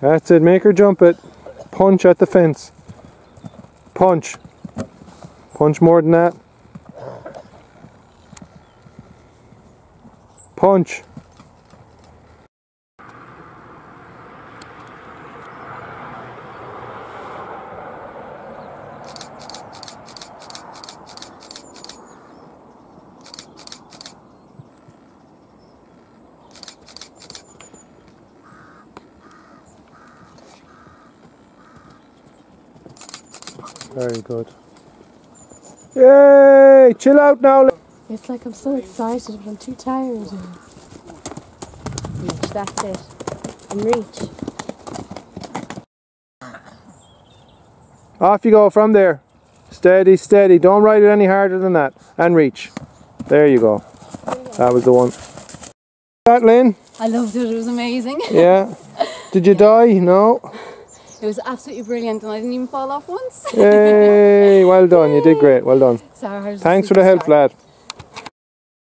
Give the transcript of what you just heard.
That's it, make her jump it. Punch at the fence. Punch. Punch more than that. Punch. Very good. Yay! Chill out now. It's like I'm so excited, but I'm too tired. Reach, that's it. And reach. Off you go from there. Steady, steady. Don't ride it any harder than that. And reach. There you go. That was the one. That, Lynn? I loved it, it was amazing. Yeah. Did you die? No. It was absolutely brilliant and I didn't even fall off once. Yay! Well done. You did great. Well done. Sorry, I was Thanks for the help, lad.